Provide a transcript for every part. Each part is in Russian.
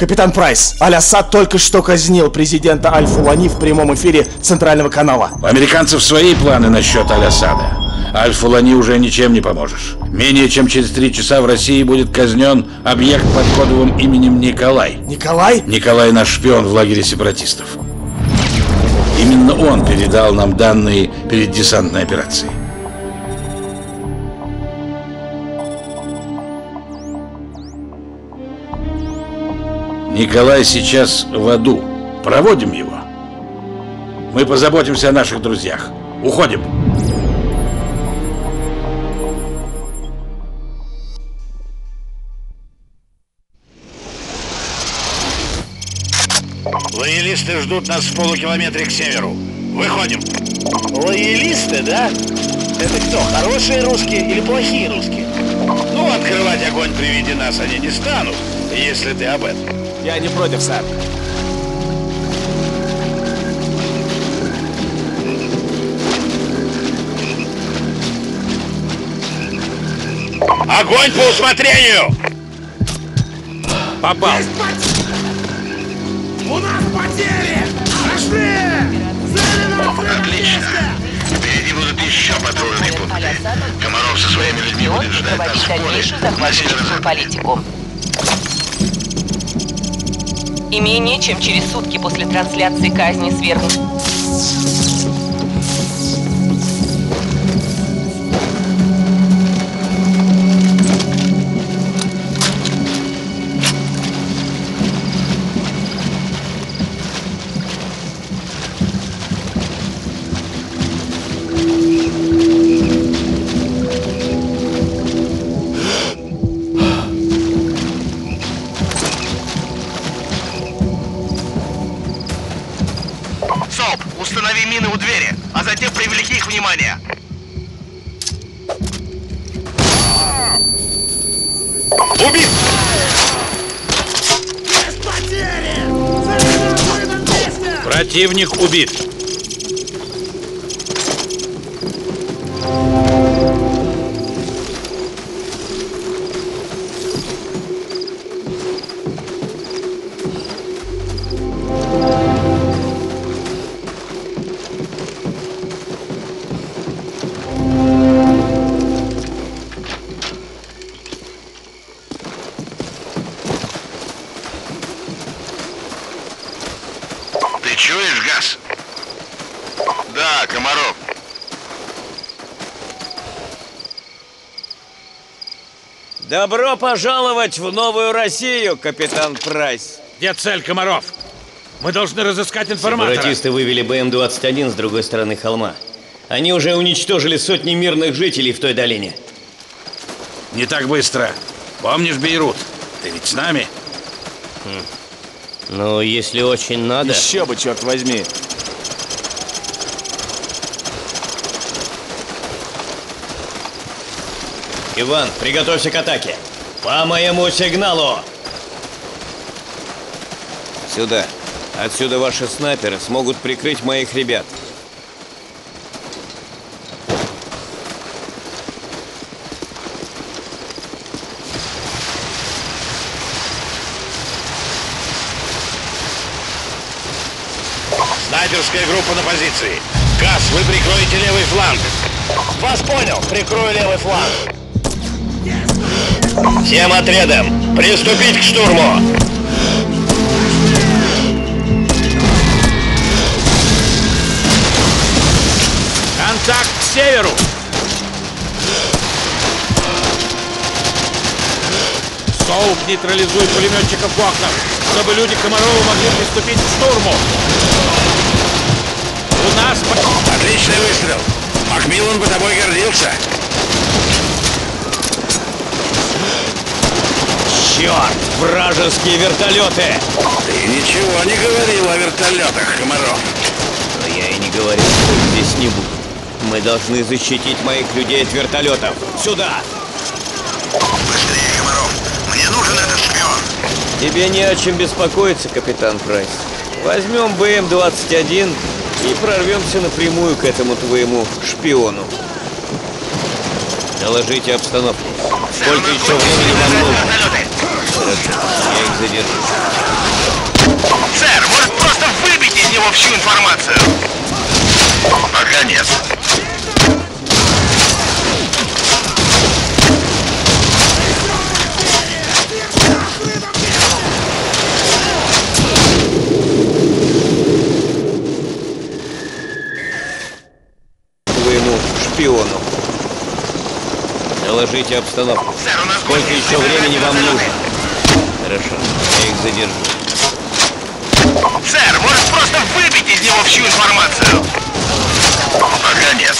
Капитан Прайс, Аль-Асад только что казнил президента Аль-Фулани в прямом эфире Центрального канала. У американцев свои планы насчет Аль-Асада. Аль-Фулани уже ничем не поможешь. Менее чем через три часа в России будет казнен объект под кодовым именем Николай. Николай? Николай наш шпион в лагере сепаратистов. Именно он передал нам данные перед десантной операцией. Николай сейчас в аду. Проводим его. Мы позаботимся о наших друзьях. Уходим. Лоялисты ждут нас в полукилометре к северу. Выходим. Лоялисты, да? Это кто, хорошие русские или плохие русские? Ну, открывать огонь при виде нас они не станут, если ты об этом. Я не против, сэр. Огонь по усмотрению! Попал. У нас потери! Пошли! Отлично. Впереди будут еще патрульные пункты. Комаров со своими людьми будет ждать нас в поле на северо политику. И менее чем через сутки после трансляции казни свергнут. Затем привлеки их внимание. Убит! Противник убит. Добро пожаловать в новую Россию, капитан Прайс. Где цель, Комаров? Мы должны разыскать информатора. Сепаратисты вывели БМ-21 с другой стороны холма. Они уже уничтожили сотни мирных жителей в той долине. Не так быстро. Помнишь Бейрут? Ты ведь с нами? Ну, если очень надо... Еще бы, черт возьми. Иван, приготовься к атаке. По моему сигналу. Сюда. Отсюда ваши снайперы смогут прикрыть моих ребят. Снайперская группа на позиции. Газ, вы прикроете левый фланг. Вас понял, прикрою левый фланг. Всем отрядам приступить к штурму. Контакт к северу! Соуп, нейтрализуй пулеметчиков в окнах, чтобы люди Комарова могли приступить к штурму. У нас... Отличный выстрел. Макмиллан бы тобой гордился. Черт! Вражеские вертолеты! Ты ничего не говорил о вертолетах, Комаров. Но я и не говорил, что их здесь не будет. Мы должны защитить моих людей от вертолетов. Сюда! Быстрее, Комаров. Мне нужен этот шпион. Тебе не о чем беспокоиться, капитан Прайс. Возьмем БМ-21 и прорвемся напрямую к этому твоему шпиону. Доложите обстановку. Сколько еще времени вам нужно? Я их задержу. Сэр, может просто выбить из него всю информацию? Пока нет. Своему шпиону. Доложите обстановку. Сколько еще времени вам нужно? Хорошо, я их задержу. Сэр, может просто выбить из него всю информацию? Пока нет.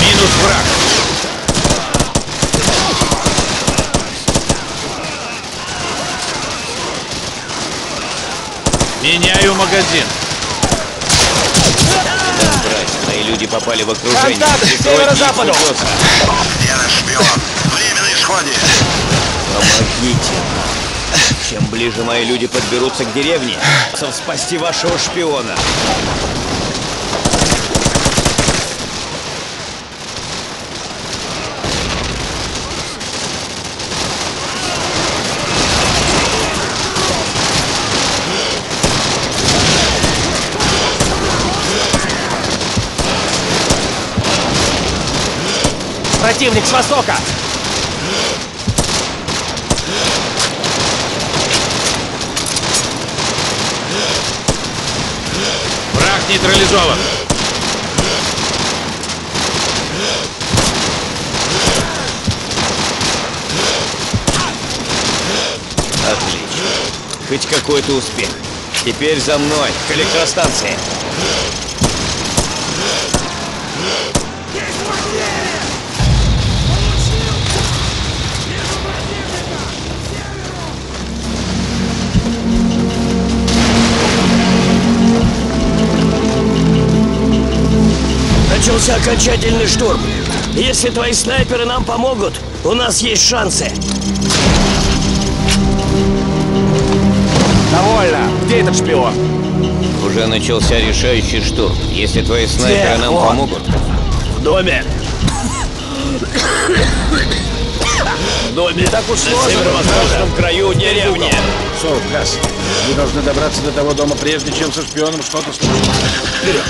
Минус враг. Меняю магазин. Капитан Прайс, мои люди попали в окружение. Контакт к северо-западу. Я наш шпион. Время на исходе. Помогите. Чем ближе мои люди подберутся к деревне, тем спасти вашего шпиона. Противник с востока! Враг нейтрализован. Отлично. Хоть какой-то успех. Теперь за мной, к электростанции. Начался окончательный штурм. Если твои снайперы нам помогут, у нас есть шансы. Довольно! Где этот шпион? Уже начался решающий штурм. Если твои снайперы Где нам он? помогут, В доме. В доме. Так уж сложно, северо-восточном краю деревни. Соу, Газ, вы должны добраться до того дома, прежде чем со шпионом что-то случится. Вперед!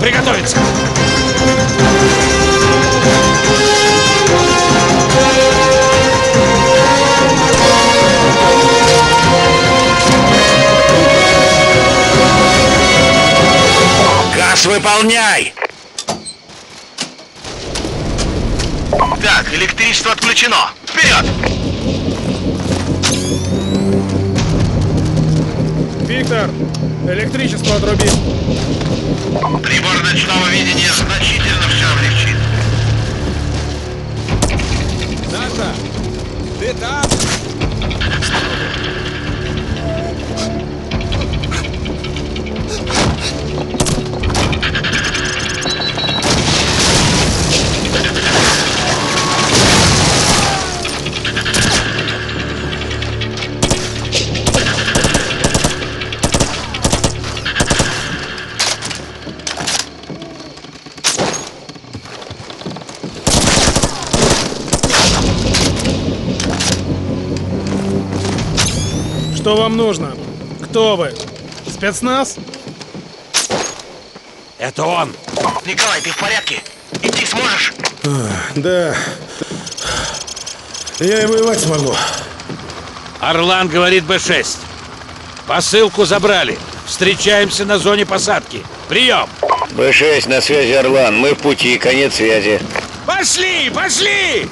Приготовиться. Газ выполняй! Так, электричество отключено. Вперед! Виктор, электричество отруби. Прибор ночного видения значительно Что вам нужно? Кто вы? Спецназ? Это он. Николай, ты в порядке? Идти сможешь? Да. Я и воевать смогу. Орлан говорит Б-6. Посылку забрали. Встречаемся на зоне посадки. Прием! Б-6 на связи, Орлан. Мы в пути, конец связи. Пошли, пошли!